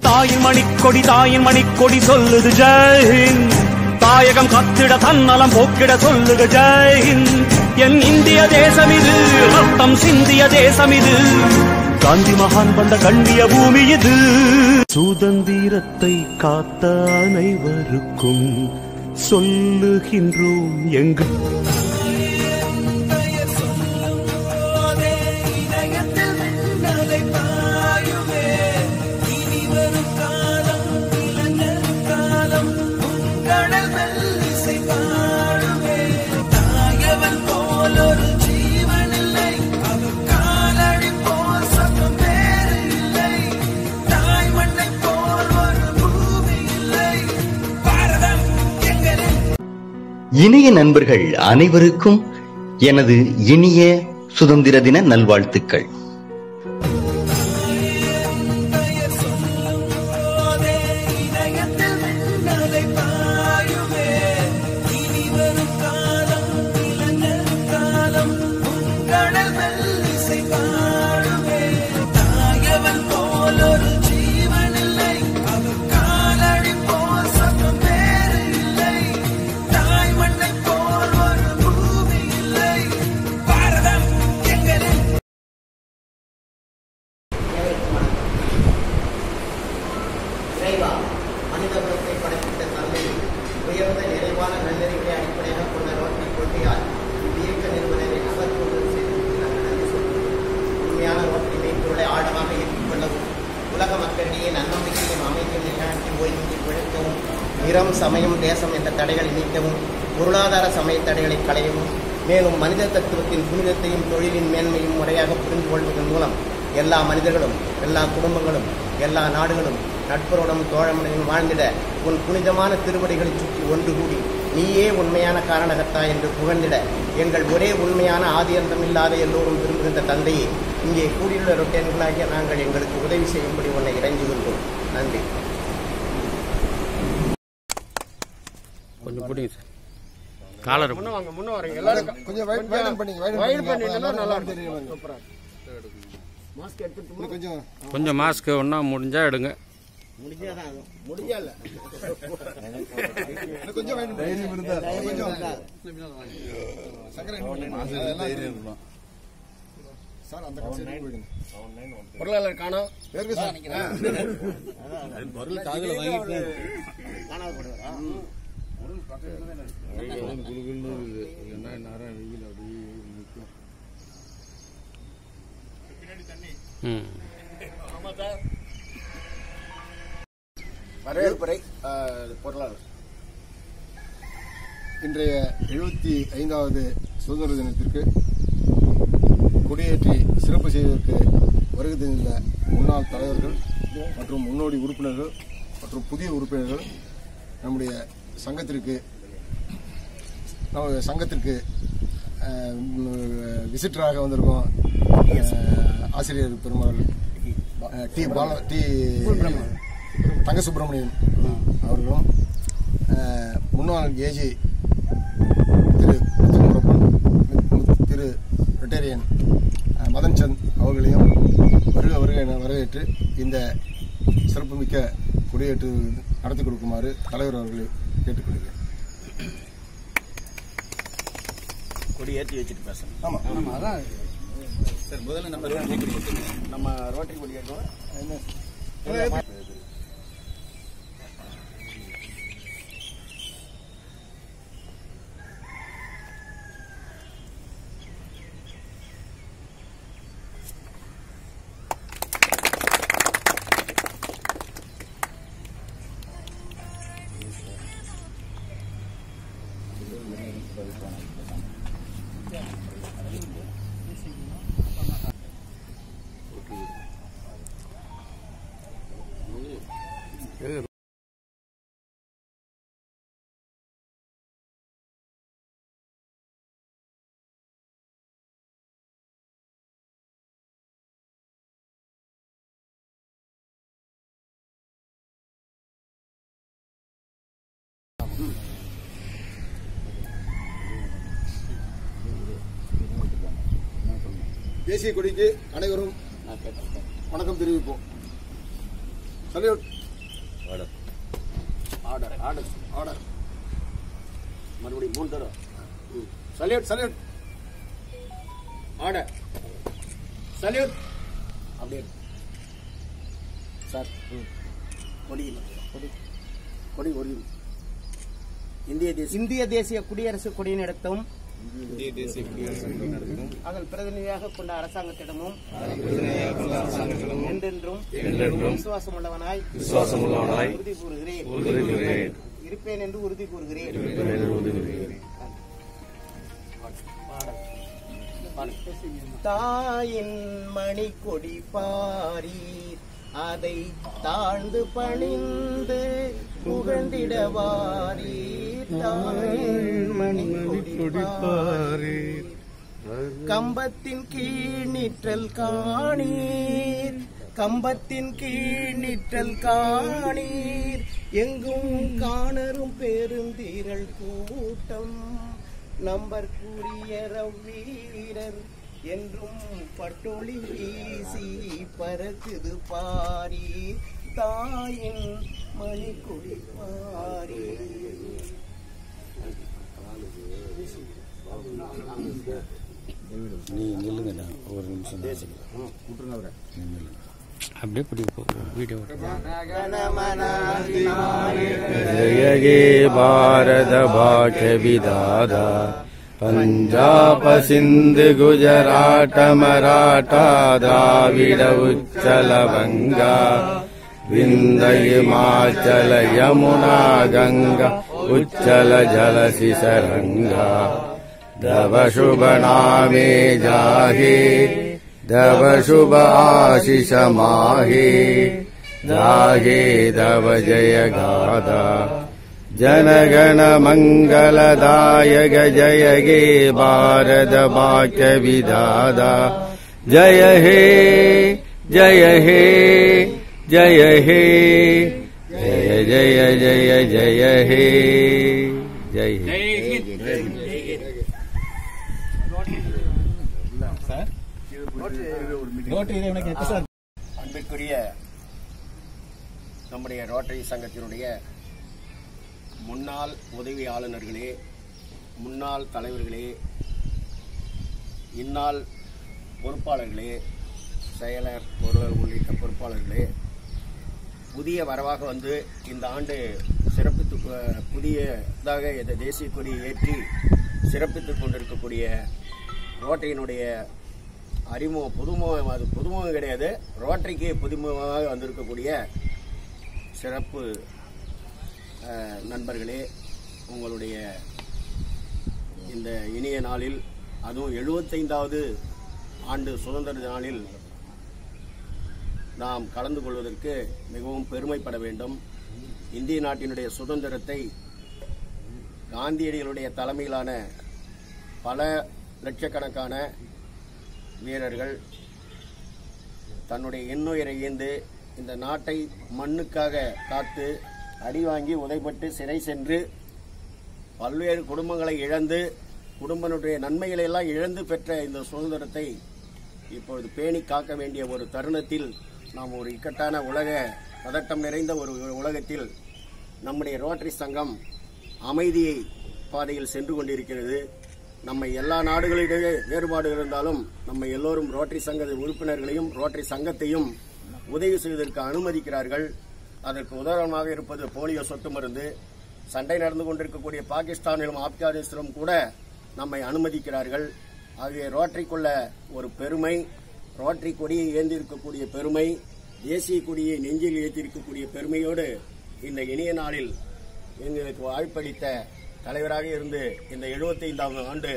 தாயின் மணிக்கொடி தாயின் மணிக்கொடி சொல்லுது ஜெய்ஹிந்த். தாயகம் கத்திட தன்னலம் போக்கிட சொல்லுக ஜெய்ஹிந்த். என் இந்திய தேசம் இது ரத்தம் சிந்திய தேசம் இது. காந்தி மகான் வந்த கண்ணிய பூமி இது. சுதந்திரத்தை காத்த அனைவருக்கும் சொல்லுகின்றோம் எங்கள் இனிய நண்பர்கள் அனைவருக்கும் எனது இனிய சுதந்திர தின நல்வாழ்த்துக்கள். மேலும் மனித தத்துவத்தின் புனிதத்தையும் தொழிலின் மேன்மையும் முறையாக புரிந்து கொள்வதன் மூலம் எல்லா மனிதர்களும் எல்லா குடும்பங்களும் எல்லா நாடுகளும் நட்புறவுடன் தோழமுடையும் வாழ்ந்திட உன் புனிதமான திருவடிகளை சுற்றி ஒன்று கூடி நீயே உண்மையான காரணகர்த்தா என்று புகழ்ந்திட எங்கள் ஒரே உண்மையான ஆதியந்தம் இல்லாத எல்லோரும் விரும்புகின்ற தந்தையே இங்கே கூடியுள்ள ரொட்டேன்களாகிய நாங்கள் எங்களுக்கு உதவி செய்யும்படி உன்னை இறைஞ்சுகின்றோம் நன்றி. கொஞ்சம் பிடிங்க சார் காலர் கொஞ்சம் வைட் வைடன் பண்ணீங்க வைடன் பண்ணிட்டா நல்லா தெரியும் இன்னும் கொஞ்சம் கொஞ்சம் மாஸ்க் ஒன்றா முடிஞ்சா எடுங்க. முடிஞ்சாதான் முடிஞ்சல இன்னும் கொஞ்சம் வைடன் தைரியம் இருந்தா கொஞ்சம் சங்கரன் அதெல்லாம் சார் அந்த கட்சி போயிடுங்க. பொருளாளர் காணோம் பொருள் காதில் வாங்கிட்டு ம் வரவேற்புரை பொருளாளர் இன்றைய எழுபத்தி ஐந்தாவது சுதந்திர தினத்திற்கு கொடியேற்றி சிறப்பு செய்வதற்கு வருகை தந்துள்ள முன்னாள் தலைவர்கள் மற்றும் முன்னோடி உறுப்பினர்கள் மற்றும் புதிய உறுப்பினர்கள் நம்முடைய சங்கத்திற்கு நமது சங்கத்திற்கு விசிட்டராக வந்திருக்கோம். ஆசிரியர் பெருமாள் டி பால டி தங்க சுப்பிரமணியம் அவர்களும் முன்னாள் ஏஜி திரு திரு ரிட்டேரியன் மதன் சந்த் அவர்களையும் வருக வருக என வரவேற்று இந்த சிறப்புமிக்க குடியேற்று நடத்தி கொடுக்குமாறு தலைவர் அவர்களை கேட்டுக்கொள்கிறேன் கொடி ஏற்றி வச்சுட்டு பேசணும். ஆமா. நம்ம ரோட்டரி கொடி ஏற்றுவோம் Thank you. தேசிய கொடிக்கு அனைவரும் வணக்கம் தெரிவிப்போம். Salute order order order order மறுபடியும் மூணு தடவை. சல்யூட் சல்யூட் ஆர்டர் சல்யூட் அப்படியே. சார் கொடி. கொடி. கொடி ஒரு இந்திய தேசிய இந்திய தேசிய குடியரசு அதன் பிரதிநிதியாக கொண்ட அரசாங்கத்திடமும் என்றென்றும் விசுவாசமுள்ளவனாய் விசுவாசமுள்ளவனாய் உறுதி கூறுகிறேன். உறுதி கூறுகிறேன். இருப்பேன் என்று உறுதி கூறுகிறேன். தாயின் மணி கொடி பாரீர். அதை தாழ்ந்து பணிந்து புகழ்ந்திடவாரீர் தாயின் மணி கொடி கம்பத்தின் கீழ்நிற்றல் காணீர். கம்பத்தின் கீழ்நிற்றல் காணீர். எங்கும் காணரும் பெருந்திரள் கூட்டம். நம்பர் கூறிய வீரர் என்றும் பட்டொளி வீசி பறக்குது பாரி. தாயின் மணிக்குடி பாரி. நீ நில்லுங்கண்ணா ஒரு நிமிஷம். அப்படியே பிடி வீடியோ ஜய பாரத பாக்ய விதாதா பஞ்சாப சிந்து குஜராட்ட மராட்டா திராவிட உச்சல வங்கா விந்த இமாச்சல யமுனா கங்கா உச்சல ஜலசிசரங்கா दवशुभनामे शुभ नामे जाहे दव आशिष माहे जाहे दव जय गाधा जनगणमङ्गलदायक जय गे भारद वाच जय हे जय हे जय हे जय जय जय जय हे। जय அன்பிற்குரிய நம்முடைய ரோட்டரி சங்கத்தினுடைய முன்னாள் உதவி ஆளுநர்களே முன்னாள் தலைவர்களே இந்நாள் பொறுப்பாளர்களே செயலர் பொருளர் உள்ளிட்ட பொறுப்பாளர்களே புதிய வரவாக வந்து இந்த ஆண்டு சிறப்பித்து புதியதாக இந்த தேசிய கொடியை ஏற்றி சிறப்பித்துக் கொண்டிருக்கக்கூடிய ரோட்டரியினுடைய அறிமுகம் புதுமுகம் அது புதுமுகம் கிடையாது. ரோட்டரிக்கு புதுமுகமாக வந்திருக்கக்கூடிய சிறப்பு நண்பர்களே உங்களுடைய இந்த இனிய நாளில் அதுவும் எழுபத்தைந்தாவது ஆண்டு சுதந்திர நாளில் நாம் கலந்து கொள்வதற்கு மிகவும் பெருமைப்பட வேண்டும். இந்திய நாட்டினுடைய சுதந்திரத்தை காந்தியடிகளுடைய தலைமையிலான பல லட்சக்கணக்கான வீரர்கள் தன்னுடைய இன்னுயிரை ஈந்து இந்த நாட்டை மண்ணுக்காக காத்து அடி வாங்கி உதைப்பட்டு சிறை சென்று பல்வேறு குடும்பங்களை இழந்து குடும்பனுடைய நன்மைகளை எல்லாம் இழந்து பெற்ற இந்த சுதந்திரத்தை இப்பொழுது பேணி காக்க வேண்டிய ஒரு தருணத்தில் நாம் ஒரு இக்கட்டான உலக பதட்டம் நிறைந்த ஒரு உலகத்தில் நம்முடைய ரோட்டரி சங்கம் அமைதியை பாதையில் சென்று கொண்டிருக்கிறது. நம்ம எல்லா நாடுகளிடையே வேறுபாடுகள் இருந்தாலும் நம்ம எல்லோரும் ரோட்டரி சங்க உறுப்பினர்களையும் ரோட்டரி சங்கத்தையும் உதவி செய்வதற்கு அனுமதிக்கிறார்கள். அதற்கு உதாரணமாக இருப்பது போலியோ சொட்டு மருந்து. சண்டை நடந்து கொண்டிருக்கக்கூடிய பாகிஸ்தானிலும் ஆப்கானிஸ்தானிலும் கூட நம்மை அனுமதிக்கிறார்கள். ஆகிய ரோட்டரிக்குள்ள ஒரு பெருமை ரோட்டரி கொடியை ஏந்தி இருக்கக்கூடிய பெருமை தேசிய கொடியை நெஞ்சில் ஏற்றிருக்கக்கூடிய பெருமையோடு இந்த இணைய நாளில் எங்களுக்கு வாய்ப்பளித்த தலைவராக இருந்து இந்த 75வது ஆண்டு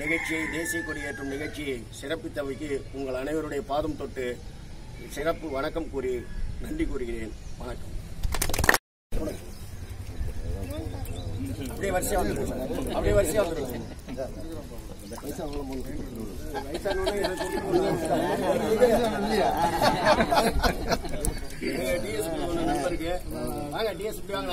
நிகழ்ச்சியை தேசிய கொடியேற்றும் நிகழ்ச்சியை சிறப்பித்தவைக்கு உங்கள் அனைவருடைய பாதம் தொட்டு சிறப்பு வணக்கம் கூறி நன்றி கூறுகிறேன். வணக்கம். அப்படியே வரிசையா வந்துருங்க சார். அப்படியே வரிசையா சொல்லிட்டு டிஎஸ்பி நண்பருக்கு வாங்க. டிஎஸ்பி வாங்க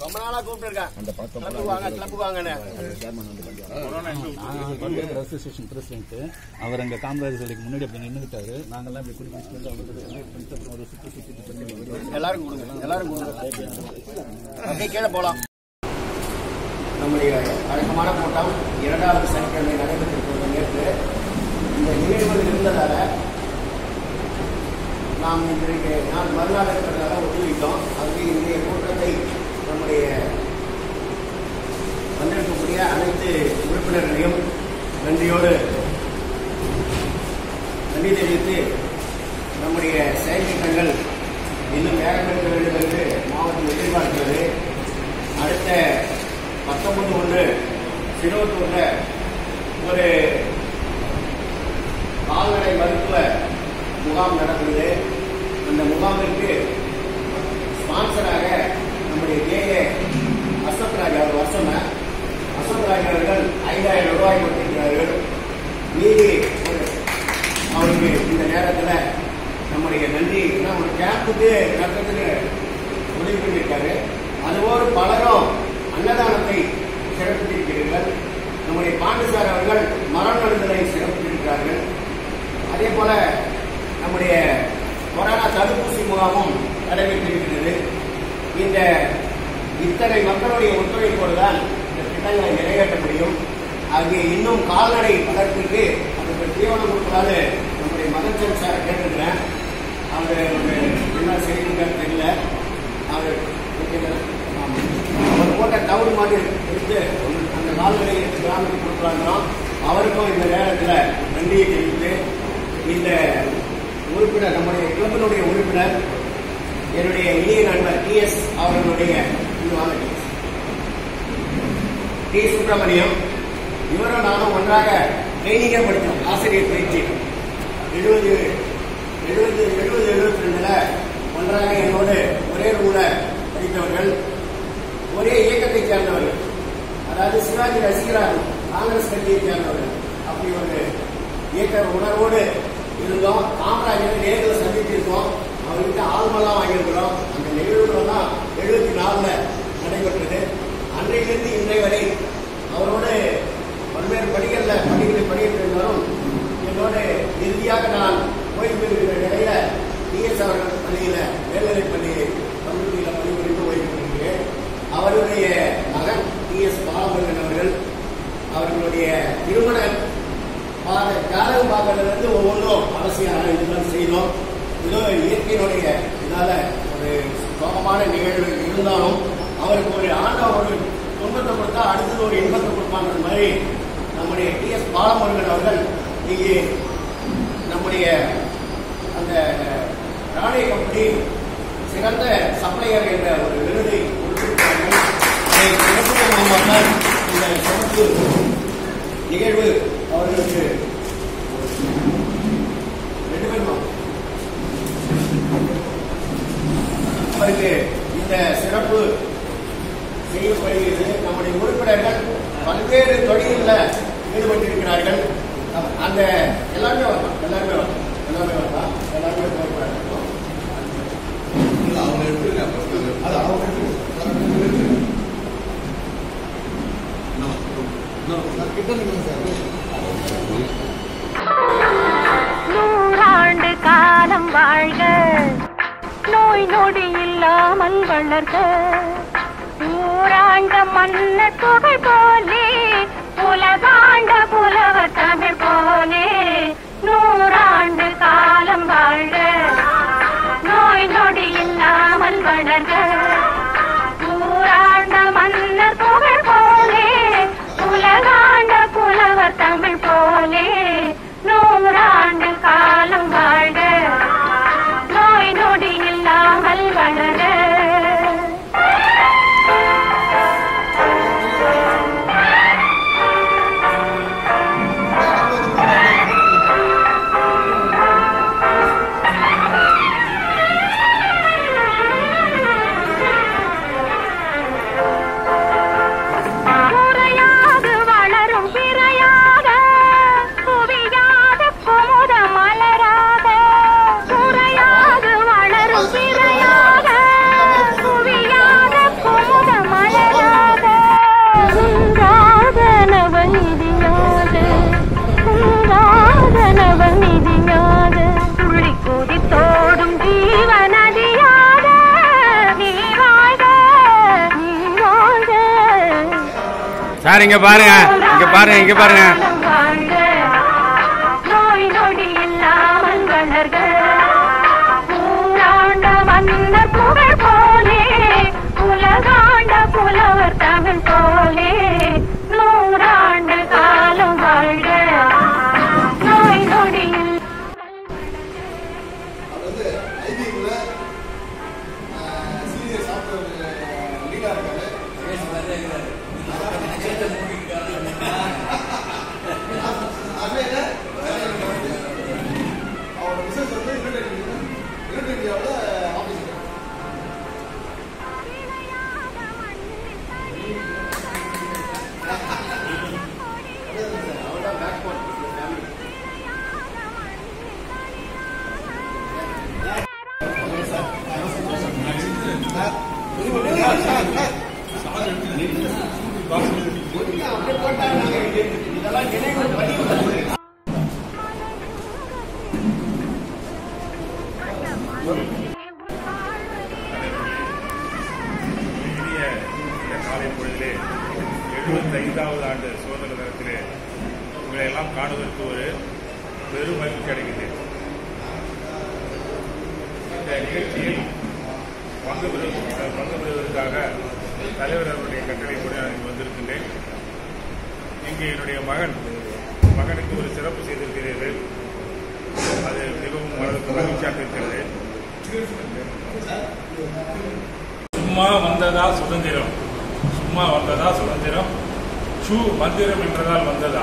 ரொம்ப நாளா கூப்பிட்டு இருக்கேன் கிளம்பு வாங்க கிளம்பு வாங்கண்ணே பிரஸ் ஸ்டேஷன் பிரசிடென்ட் அவர் அங்க காமராஜர் சிலைக்கு முன்னாடி அப்படி நின்றுட்டாரு நாங்கெல்லாம் இப்படி குடி குடிச்சு வந்து அவருக்கு ஒரு சுத்தி சுத்தி பண்ணி எல்லாரும் கொடுங்க எல்லாரும் கொடுங்க. அப்படியே கீழே போலாம். நம்முடைய வழக்கமான கூட்டம் இரண்டாவது சனிக்கிழமை நடைபெற்றிருக்கிறது நேற்று. இந்த நிகழ்வுகள் இருந்ததால நாம் இன்றைக்கு நான் மறுநாள் இருக்கிறதால ஒத்துழைத்தோம் அதுக்கு நம்முடைய வந்திருக்கக்கூடிய அனைத்து உறுப்பினர்களையும் நன்றியோடு நன்றி தெரிவித்து நம்முடைய செயல் திட்டங்கள் இன்னும் வேகப்படுத்த வேண்டும் என்று நடைபெற்றிருக்கிறது இந்த இத்தனை மக்களுடைய ஒத்துழைப்போடு தான் இந்த திட்டங்களை நிறைவேற்ற முடியும். ஆகிய இன்னும் கால்நடை வளர்ப்பிற்கு அதுக்கு தீவனம் கொடுக்கலான்னு நம்முடைய மகன் சார் கேட்டிருக்கிறேன். அவர் என்ன செய்திருக்காரு தெரியல. அவர் அவர் போட்ட டவுன் மாதிரி எடுத்து அந்த கால்நடை எடுத்து கிராமத்துக்கு கொடுக்குறாங்கன்னா அவருக்கும் இந்த நேரத்தில் நன்றியை தெரிவித்து இந்த உறுப்பினர் நம்முடைய கிளப்பினுடைய உறுப்பினர் என்னுடைய இளைய நண்பர் டி எஸ் அவர்களுடைய டி சுப்பிரமணியம் இவரும் நானும் ஒன்றாக ட்ரைனிங்கே படித்தோம் ஆசிரியர் பயிற்சி. எழுபது எழுபது எழுபது எழுபத்தி ரெண்டுல ஒன்றாக என்னோடு ஒரே ரூல படித்தவர்கள் ஒரே இயக்கத்தை சேர்ந்தவர்கள். அதாவது சிவாஜி ரசிகராக காங்கிரஸ் கட்சியை சேர்ந்தவர்கள். அப்படி ஒரு இயக்க உணர்வோடு இருந்தோம். காமராஜரை நேரில் சந்தித்திருக்கோம் அவர்கிட்ட ஆல்மெல்லாம் வாங்கியிருக்கிறோம். அந்த நிகழ்வுகள்லாம் எழுபத்தி நாலுல நடைபெற்றது. அன்றையிலிருந்து இன்றைய வரை அவரோடு பல்வேறு பணிகளில் பணிகளை படிக்கிட்டு இருந்தாலும் என்னோடு இறுதியாக நான் ஓய்வு பெறுகிற நிலையில டிஎஸ் அவர்கள் பள்ளியில மேல்நிலை பள்ளி கல்லூரியில பணிபுரிந்து ஓய்வு பெறுகிறேன் அவருடைய மகன் டிஎஸ் பாலமுருகன் அவர்கள் அவர்களுடைய திருமண பாத ஜாதக பார்க்கறதுலேருந்து ஒவ்வொன்றும் அரசியல் இதெல்லாம் செய்தோம். ஏதோ இயற்கையினுடைய இதால ஒரு சோகமான நிகழ்வு இருந்தாலும் அவருக்கு ஒரு ஆண்டா ஒரு துன்பத்தை கொடுத்தா அடுத்தது ஒரு இன்பத்தை கொடுப்பாங்கிற மாதிரி நம்முடைய டி எஸ் பாலமுருகன் அவர்கள் இங்கே நம்முடைய அந்த ராணி கம்பெனி சிறந்த சப்ளையர் என்ற ஒரு விருதை கொடுத்திருக்காங்க அதை இந்த சிறப்பு நிகழ்வு அவர்களுக்கு ரெண்டு பேருமா அவருக்கு இந்த சிறப்பு செய்யப்படுகிறது நம்முடைய உறுப்பினர்கள் பல்வேறு தொழில்களில் ஈடுபட்டிருக்கிறார்கள். அந்த எல்லாருமே வரலாம் எல்லாருமே வரலாம். இல்லாமல் ஊராண்ட மன்ன தொகை போலே பாருங்க பாருங்க. இங்க பாருங்க இங்க பாருங்க. ஆண்டு சுதந்திர தினத்திலே உங்களை எல்லாம் காணுவதற்கு ஒரு பெரும் மகிழ்ச்சி அடைகின்றேன். இந்த நிகழ்ச்சியில் பங்கு பெறு பங்கு பெறுவதற்காக தலைவர் அவருடைய கட்டளைப்படி நான் இங்கு வந்திருக்கின்றேன். இங்கு என்னுடைய மகன் மகனுக்கு ஒரு சிறப்பு செய்திருக்கிறீர்கள் அது மிகவும் மனதுக்கு மகிழ்ச்சியாக இருக்கிறது. சும்மா வந்ததா சுதந்திரம். சும்மா வந்ததா சுதந்திரம். சு மந்திரம் என்றதால் வந்ததா?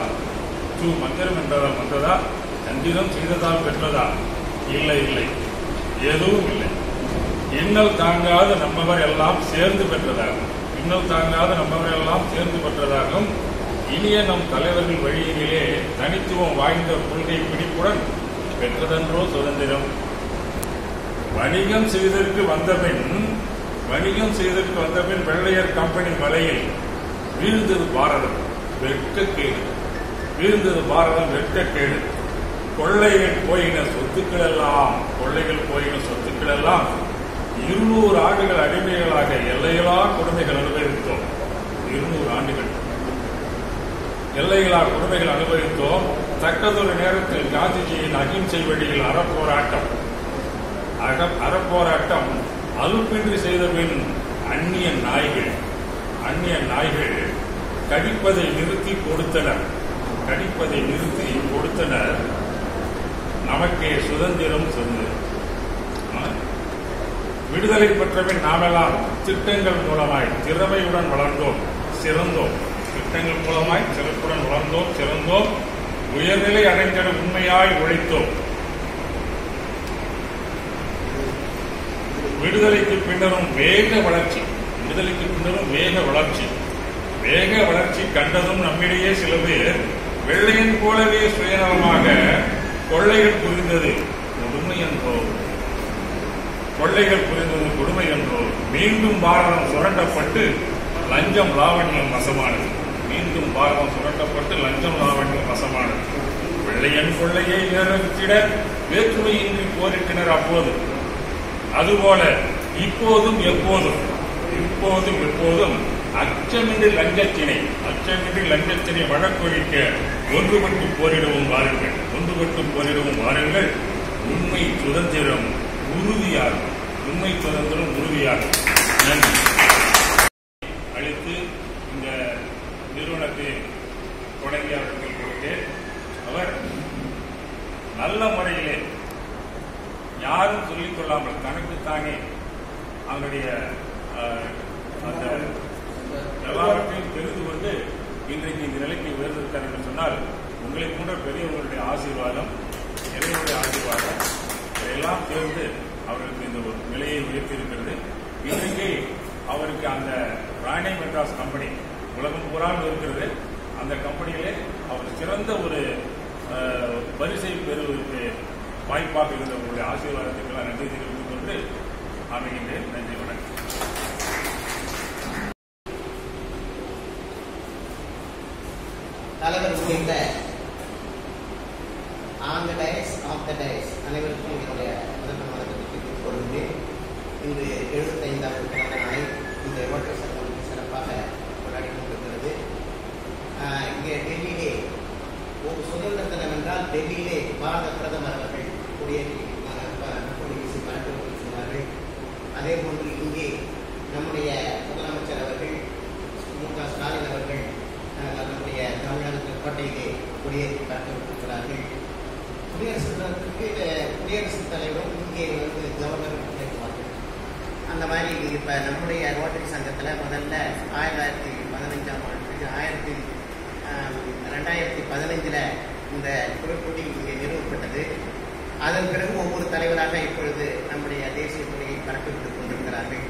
சு மந்திரம் என்றதால் வந்ததா? தந்திரம் செய்ததால் பெற்றதா? இல்லை இல்லை. எதுவும் இல்லை. இன்னல் தாங்காத நம்மவர் எல்லாம் சேர்ந்து பெற்றதாகும். இன்னல் தாங்காத நம்மவர் எல்லாம் சேர்ந்து பெற்றதாகும். இனிய நம் தலைவர்கள் வழியிலே தனித்துவம் வாய்ந்த கொள்கை பிடிப்புடன் பெற்றதன்றோ சுதந்திரம். வணிகம் செய்ததற்கு வந்தபின் வணிகம் செய்ததற்கு வந்தபின் வெள்ளையர் கம்பெனி மலையில் வீழ்ந்தது பாரதம் வெட்கக்கேடு வீழ்ந்தது பாரதம் வெட்கக்கேடு கொள்ளைகள் போயின சொத்துக்கள் எல்லாம் கொள்ளைகள் போயின சொத்துக்கள் எல்லாம் இருநூறு ஆண்டுகள் அடிமைகளாக எல்லைகளா கொடுமைகள் அனுபவித்தோம். இருநூறு ஆண்டுகள். எல்லைகளா கொடுமைகள் அனுபவித்தோம். தக்கதொரு நேரத்தில் காந்திஜியின் அகிம்சை வழியில் அறப்போராட்டம். அறப்போராட்டம் அலுப்பின்றி செய்த பின் அந்நிய நாய்கள் அந்நிய நாய்கள் கடிப்பதை நிறுத்தி கொடுத்தனர். கடிப்பதை நிறுத்தி கொடுத்தனர். நமக்கே சுதந்திரம் சொன்னது விடுதலை பெற்ற நாமெல்லாம் திட்டங்கள் மூலமாய் திறமையுடன் வளர்ந்தோம் சிறந்தோம். திட்டங்கள் மூலமாய் சிறப்புடன் வளர்ந்தோம் சிறந்தோம். உயர்நிலை அடைந்திட உண்மையாய் உழைத்தோம். விடுதலைக்கு பின்னரும் வேக வளர்ச்சி. விடுதலைக்கு பின்னரும் வேக வளர்ச்சி. வேக வளர்ச்சி கண்டதும் நம்மிடையே சில பேர் வெள்ளையன் போலவே சுயநலமாக கொள்ளைகள் புரிந்தது கொடுமை என்றோ. கொள்ளைகள் புரிந்தது கொடுமை என்றோ. மீண்டும் பாரதம் சுரண்டப்பட்டு லஞ்சம் லாவண்யம் வசமானது. மீண்டும் பாரதம் சுரண்டப்பட்டு லஞ்சம் லாவண்யம் வசமானது. வெள்ளையன் கொள்ளையை நிரம்பித்திட வேற்றுமையின்றி போரிட்டனர் அப்போது. அதுபோல இப்போதும் எப்போதும் இப்போதும் எப்போதும் அச்சமின்றி லஞ்சத்தினை அச்சமின்றி லஞ்சத்தினை வழக்கொழிக்க ஒன்றுபட்டு போரிடவும் வாருங்கள் ஒன்றுபட்டு போரிடவும் வாருங்கள். உண்மை சுதந்திரம் உறுதியாகும். உண்மை சுதந்திரம் உறுதியாகும். நன்றி. அளித்து இந்த நிறுவனத்தை தொடங்கியவர்கள் கொடுத்து அவர் நல்ல முறையிலே யாரும் சொல்லிக் கொள்ளாமல் தனக்குத்தானே அவனுடைய அஹ், அந்த எல்லாவற்றையும் தெரிந்து கொண்டு இன்றைக்கு இந்த நிலைக்கு உயர்ந்திருக்கார் என்று சொன்னால் உங்களை போன்ற பெரியவர்களுடைய ஆசீர்வாதம் இறைவனுடைய ஆசீர்வாதம் இதையெல்லாம் சேர்ந்து அவர்களுக்கு இந்த ஒரு நிலையை உயர்த்தியிருக்கிறது. இன்றைக்கு அவருக்கு அந்த ராணி மெட்ராஸ் கம்பெனி உலகம் பூராமல் இருக்கிறது. அந்த கம்பெனியிலே அவர் சிறந்த ஒரு அஹ், பரிசை பெறுவதற்கு வாய்ப்பாக இருந்த உங்களுடைய ஆசீர்வாதத்துக்கெல்லாம் நன்றி தெரிவித்துக் கொண்டு அமைகின்றேன். நன்றி வணக்கம். இன்று எழுபத்தைந்தாவது பிறந்த நாளை இந்த ஓட்டர் சங்கம் சிறப்பாக கொண்டாடி கொண்டிருக்கிறது. ஆஹ், இங்கே டெல்லியிலே ஒரு சுதந்திர தினம் என்றால் டெல்லியிலே பாரத பிரதமர் அவர்கள் குடியேற்றி ஆஹ், ப- கொடி வீசி பறக்க சொன்னார்கள் அதே போன்று இங்கே நம்முடைய முதலமைச்சர் அவர்கள் மு க ஸ்டாலின் அவர்கள் ஆஹ், நம்முடைய தமிழகத்தில் கோட்டையிலே குடியேற்றி பறக்க விட்டிருக்கிறார்கள் குடியரசு தினத்துக்கு அஹ், குடியரசுத் தலைவரும் இங்கே வந்து கவர்னர் கிடைக்குவார்கள் அந்த மாதிரி இப்போ நம்முடைய ரோட்டரி சங்கத்தில் முதல்ல ஆயிரத்தி பதினஞ்சாம் ஆண்டு ஆயிரத்தி ஆஹ், ரெண்டாயிரத்தி பதினைஞ்சில் இந்த குழுக்குடி இங்கே நிறுவப்பட்டது அதன் பிறகு ஒவ்வொரு தலைவராக இப்பொழுது நம்முடைய தேசிய கொடியை பரப்பிவிட்டுக் கொண்டிருக்கிறார்கள்.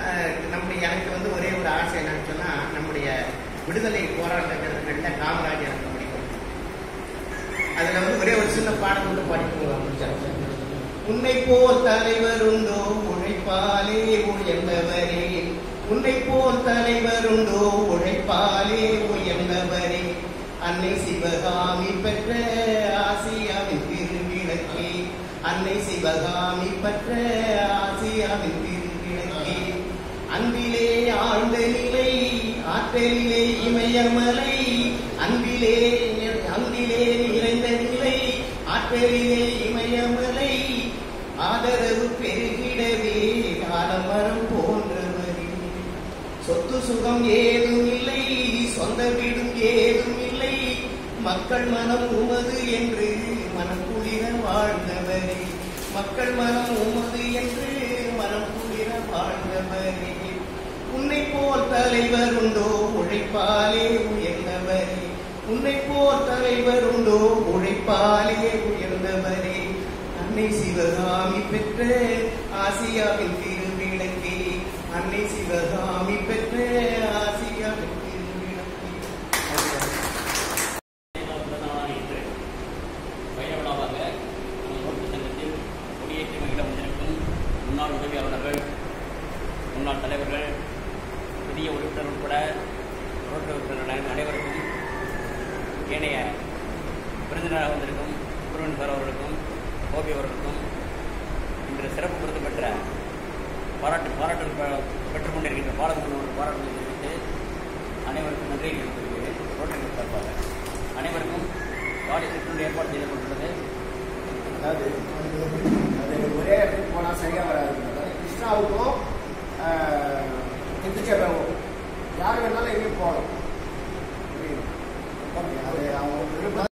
ஆஹ், நம்முடைய எனக்கு வந்து ஒரே ஒரு ஆசை என்னன்னு சொன்னால் நம்முடைய விடுதலை போராட்ட வீரர்களில் காமராஜர் எனக்கு பிடிக்கும். அதுல வந்து ஒரே ஒரு சின்ன பாடம் வந்து படிக்கணும் உன்னை போல் தலைவர் உண்டோ? உழைப்பாலே உயர்ந்தவரே. உன்னை போல் தலைவர் உண்டோ? உழைப்பாலே உயர்ந்தவரே. அன்னை சிவகாமி பெற்ற ஆசியாவின் அன்னை சிவகாமி பற்ற ஆசியாவின் திருக்கிழக்கே அன்பிலே ஆழ்ந்த நிலை ஆற்றலிலே இமயமலை அன்பிலே அன்பிலே நிறைந்த நிலை ஆற்றலிலே இமயமலை ஆதரவு பெருகிடவே காலமரம் போன்றவரே சொத்து சுகம் ஏதும் இல்லை சொந்த வீடும் ஏதும் இல்லை. மக்கள் மனம் உமது என்று மனம் குளிர வாழ்ந்தவரே. மக்கள் மனம் உமது என்று மனம் குளிர வாழ்ந்தவரே. உன்னை போல் தலைவர் உண்டோ உழைப்பாலே உயர்ந்தவரே. உன்னை போல் தலைவர் உண்டோ உழைப்பாலே உயர்ந்தவரே. அன்னை சிவகாமி பெற்ற ஆசியாவின் திருவிளக்கே அன்னை சிவகாமி பெற்ற